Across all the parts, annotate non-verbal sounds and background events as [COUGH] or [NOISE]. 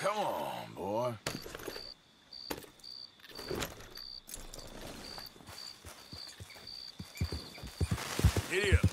Come on, boy. Giddy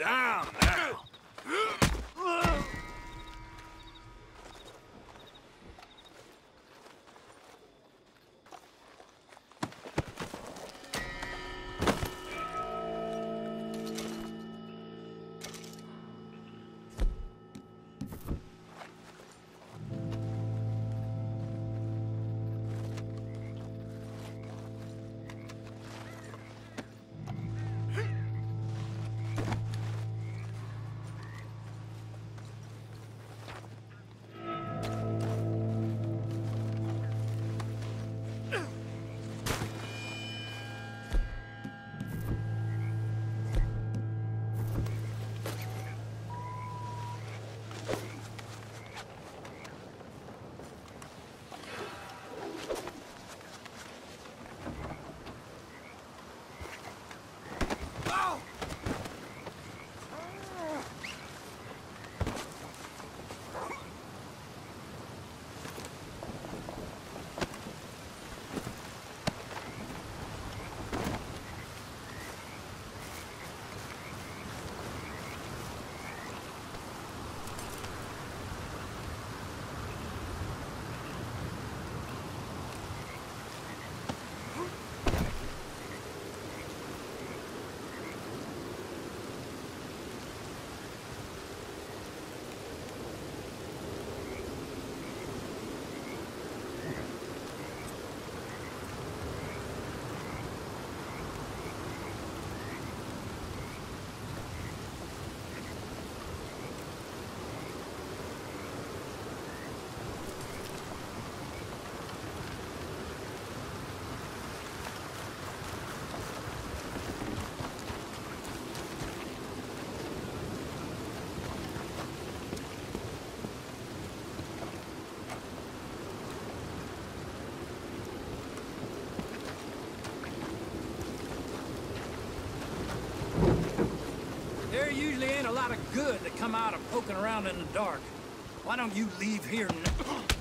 up. Come out of poking around in the dark. Why don't you leave here now?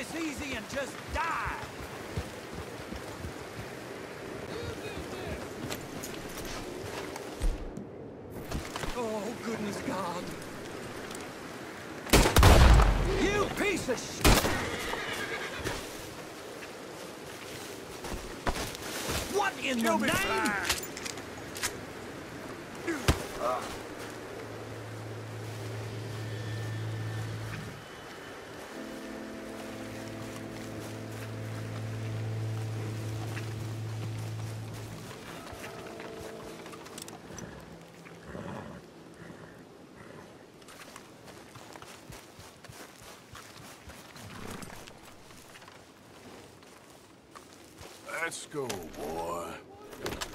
This easy and just die. Oh, goodness God. You piece of shit! What in Kill the me name? fine. Let's go, boy.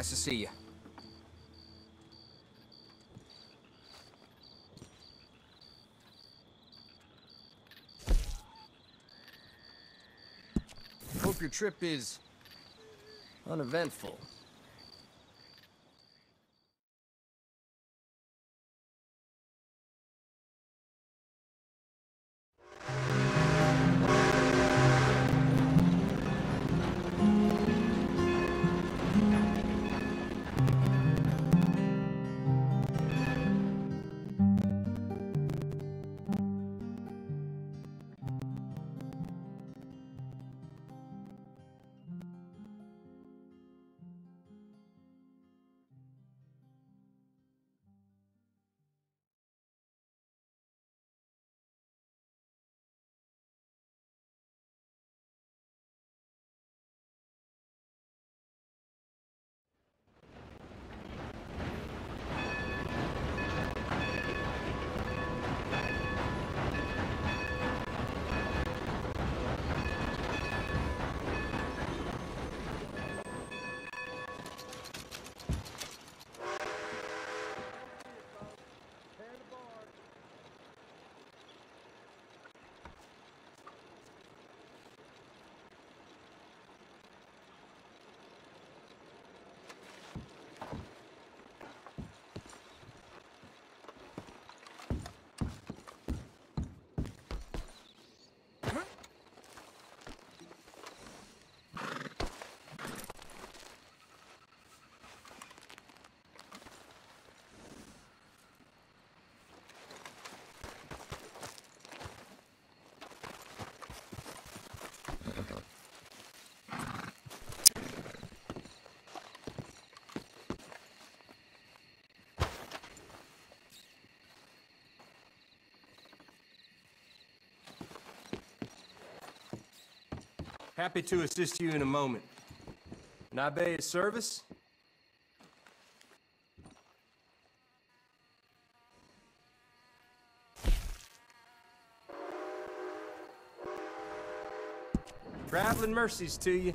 Nice to see you. Hope your trip is uneventful. Happy to assist you in a moment. Nabe at service? Traveling mercies to you.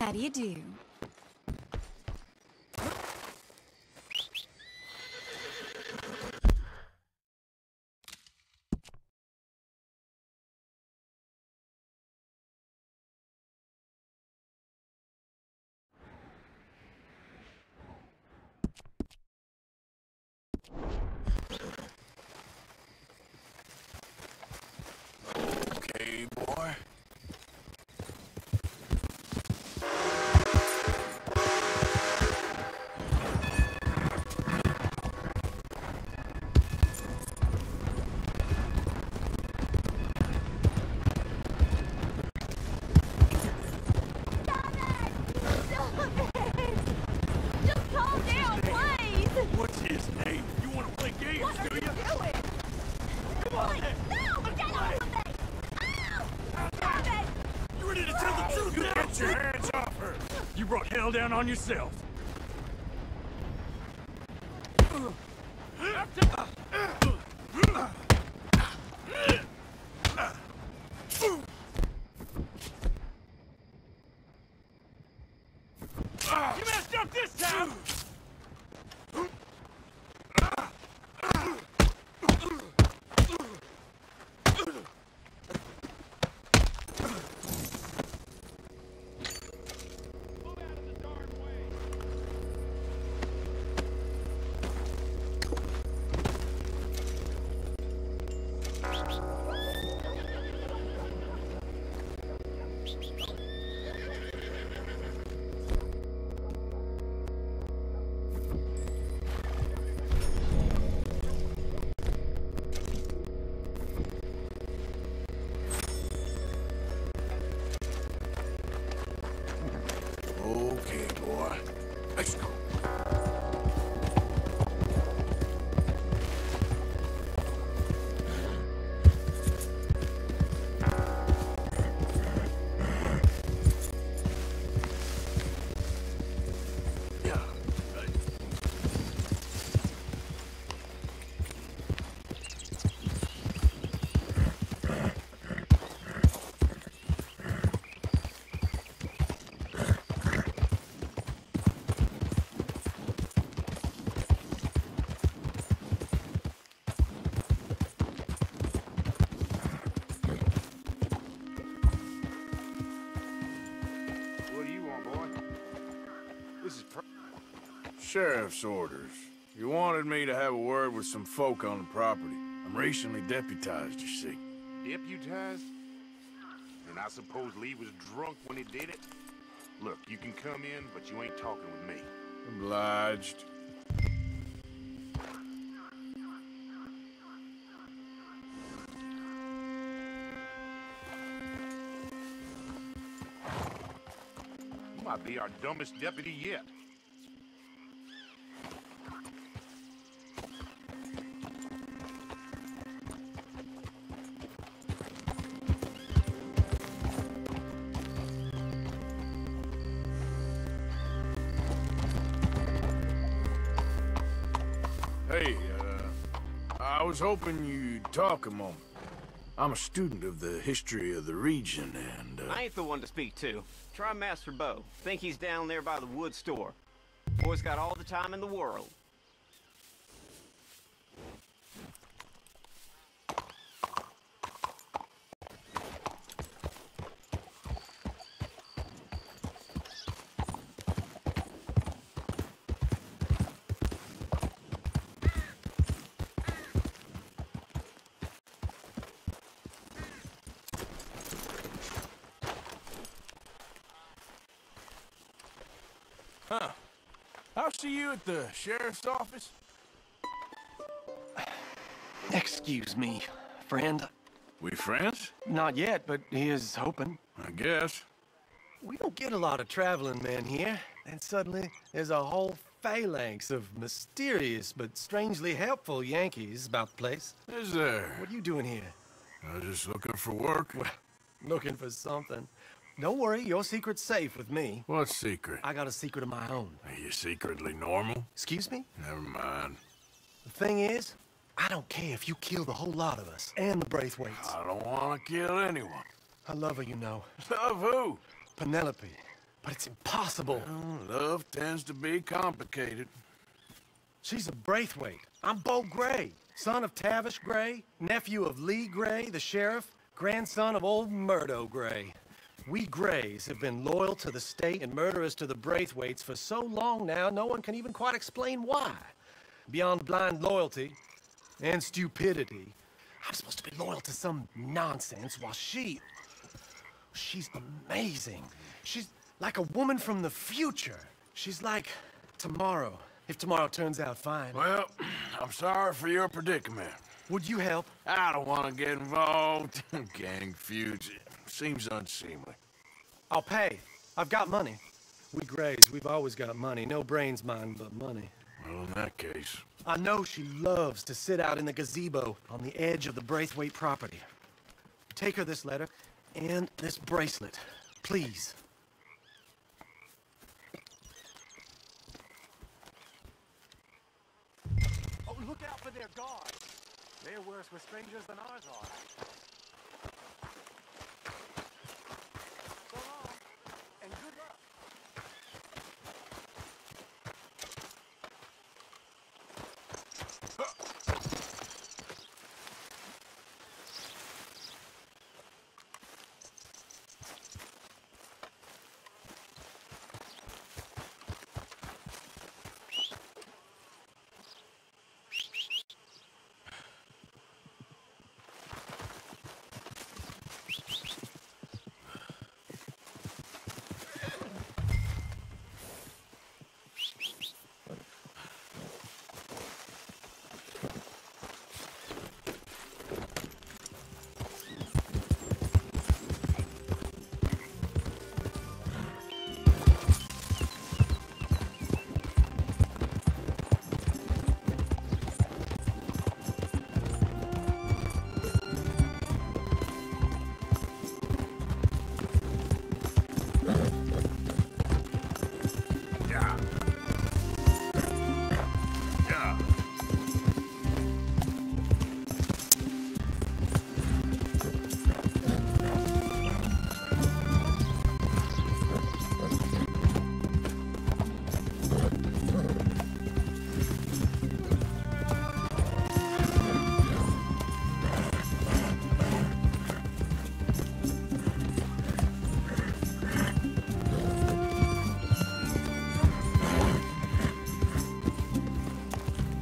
How do you do? Down on yourself. Sheriff's orders. You wanted me to have a word with some folk on the property. I'm recently deputized, you see. deputized? And I suppose Lee was drunk when he did it? Look, you can come in, but you ain't talking with me. Obliged. You might be our dumbest deputy yet. Hoping you'd talk a moment. I'm a student of the history of the region, and, uh, I ain't the one to speak to. Try Master Beau. Think he's down there by the wood store. Boy's got all the time in the world. I'll see you at the sheriff's office. [SIGHS] Excuse me, friend. We friends? Not yet, but he is hoping. I guess. We don't get a lot of traveling men here. And suddenly, there's a whole phalanx of mysterious but strangely helpful Yankees about the place. Is there? What are you doing here? I was just looking for work. Looking for something. Don't worry, your secret's safe with me. What secret? I got a secret of my own. Are you secretly normal? Excuse me? Never mind. The thing is, I don't care if you kill the whole lot of us and the Braithwaites. I don't want to kill anyone. I love her, you know. Love who? Penelope. But it's impossible. Well, love tends to be complicated. She's a Braithwaite. I'm Beau Gray, son of Tavish Gray, nephew of Lee Gray, the sheriff, grandson of old Murdo Gray. We Grays have been loyal to the state and murderers to the Braithwaites for so long now, no one can even quite explain why. Beyond blind loyalty and stupidity, I'm supposed to be loyal to some nonsense while she... She's amazing. She's like a woman from the future. She's like tomorrow, if tomorrow turns out fine. Well, [CLEARS THROAT] I'm sorry for your predicament. Would you help? I don't want to get involved. [LAUGHS] Gang feuds. Seems unseemly. I'll pay. I've got money. We Grays, we've always got money. No brains, mine, but money. Well, in that case... I know she loves to sit out in the gazebo on the edge of the Braithwaite property. Take her this letter and this bracelet, please. Oh, look out for their guards. They're worse with strangers than ours are.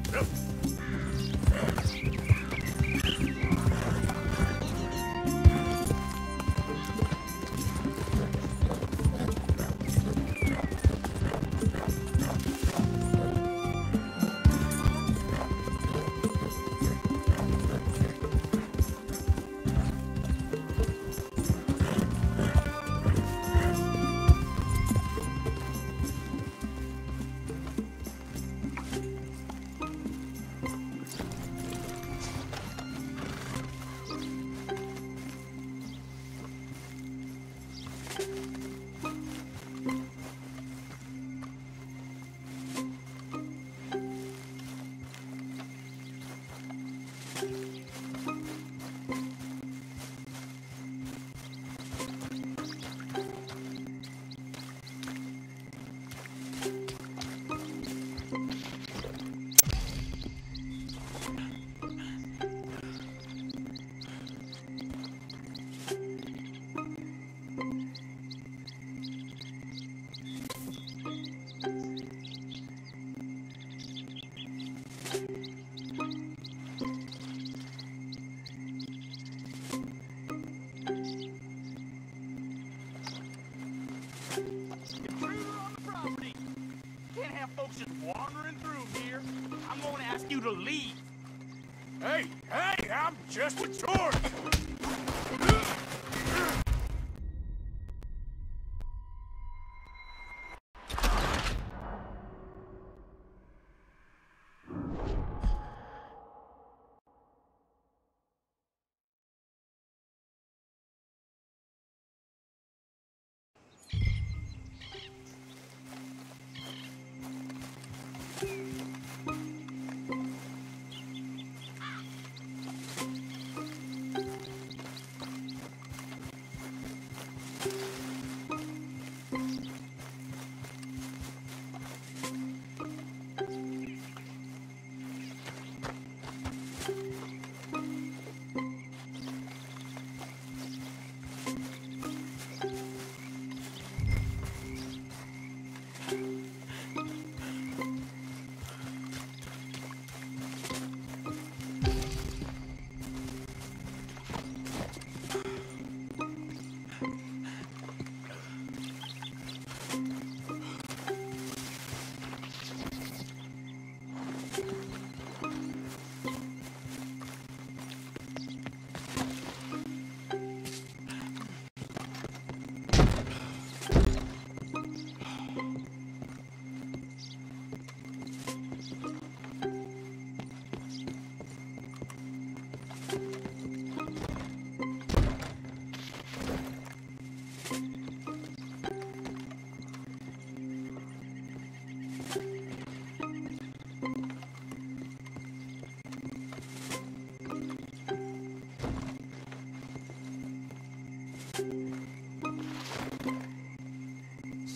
Intruder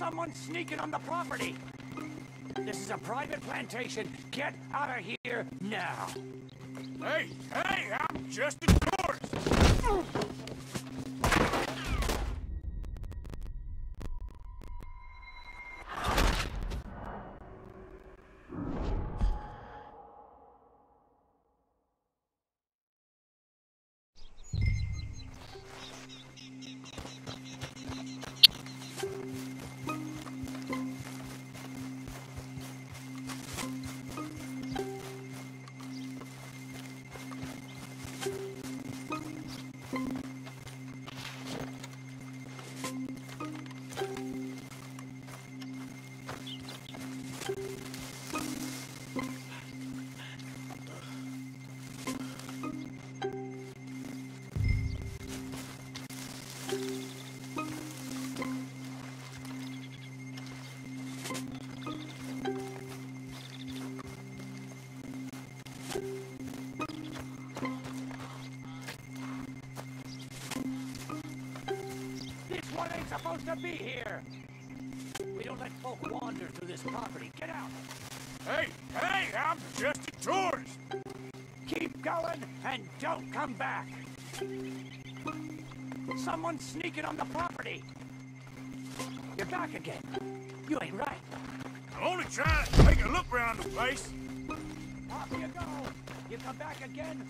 Someone's sneaking on the property! This is a private plantation. Get out of here now! Hey, hey, I'm just a one ain't supposed to be here! We don't let folk wander through this property. Get out! Hey, hey, I'm just a tourist! Keep going and don't come back! Someone's sneaking on the property! You're back again. You ain't right. I'm only trying to take a look around the place. Off you go! You come back again,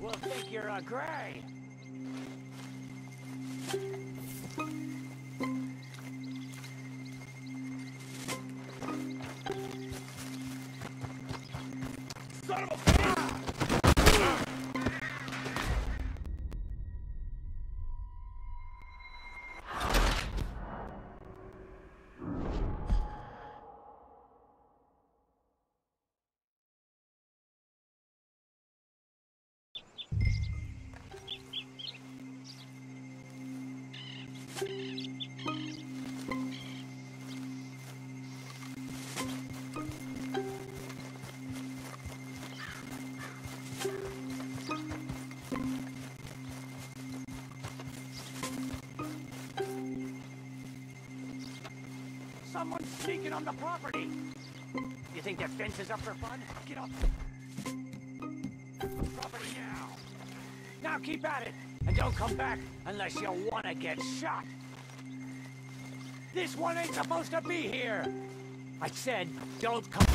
we'll think you're a gray. Someone's sneaking on the property! You think that fence is up for fun? Get up! Property now! Now keep at it! And don't come back unless you want to get shot! This one ain't supposed to be here! I said, don't come...